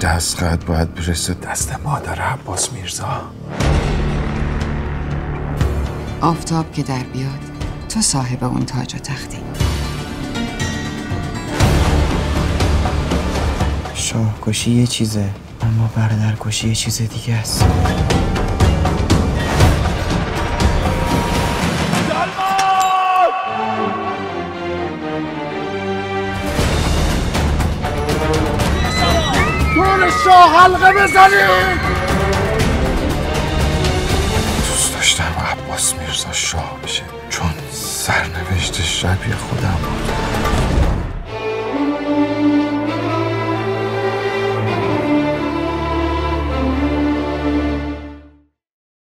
دستخط باید برسه دست مادر عباس میرزا. آفتاب که در بیاد تو صاحب اون تاج و تختی. شاه کشی یه چیزه اما برادر کشی یه چیز دیگه است. شاه حلقه بزنید دوست داشتم عباس میرزا شاه بشه. چون سرنوشت شبیه خودم بود.